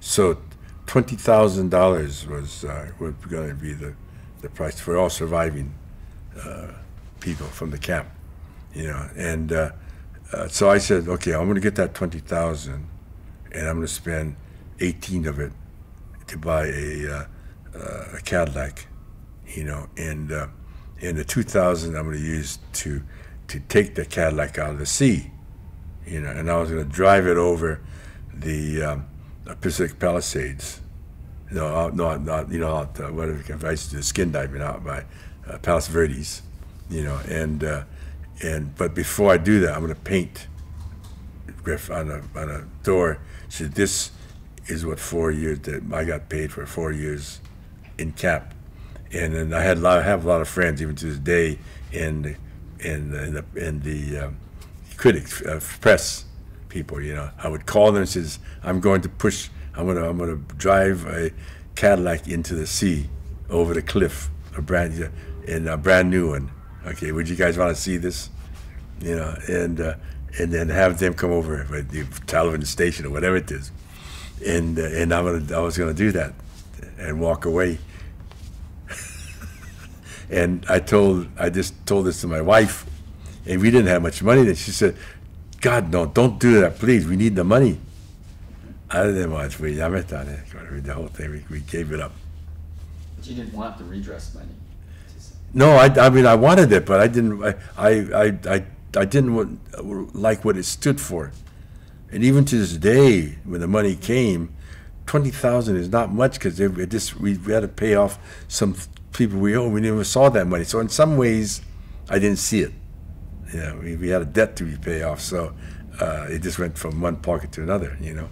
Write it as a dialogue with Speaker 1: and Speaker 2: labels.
Speaker 1: So twenty thousand dollars was uh, was going to be the, the price for all surviving uh, people from the camp, you know. And uh, uh, so I said, okay, I'm going to get that twenty thousand, and I'm going to spend eighteen of it to buy a, uh, uh, a Cadillac, you know, and and the two thousand I'm going to use to to take the Cadillac out of the sea, you know, and I was going to drive it over the um, Pacific Palisades. No, out, not not you know out uh, whatever I used to do skin diving out by uh, Palos Verdes, you know, and uh, and but before I do that, I'm going to paint Griff on a on a door. So this is what four years that I got paid for four years in cap, and then I had a lot, I have a lot of friends even to this day in in in the, in the um, critics uh, press people. You know, I would call them and says, "I'm going to push. I'm gonna I'm gonna drive a Cadillac into the sea over the cliff, a brand in a brand new one. Okay, would you guys want to see this? You know, and uh, and then have them come over at the television station or whatever it is, and uh, and I'm gonna I was gonna do that, and walk away. and I told I just told this to my wife, and we didn't have much money. Then she said, "God no, don't do that, please. We need the money." I didn't want to. We never done it. The whole thing, we, we gave it up.
Speaker 2: But you didn't want the redress money.
Speaker 1: No, I, I mean I wanted it, but I didn't. I I I, I didn't like what it stood for, and even to this day, when the money came, twenty thousand is not much because it just we, we had to pay off some people we owe. We never saw that money, so in some ways, I didn't see it. Yeah, we, we had a debt to be paid off, so uh, it just went from one pocket to another. You know.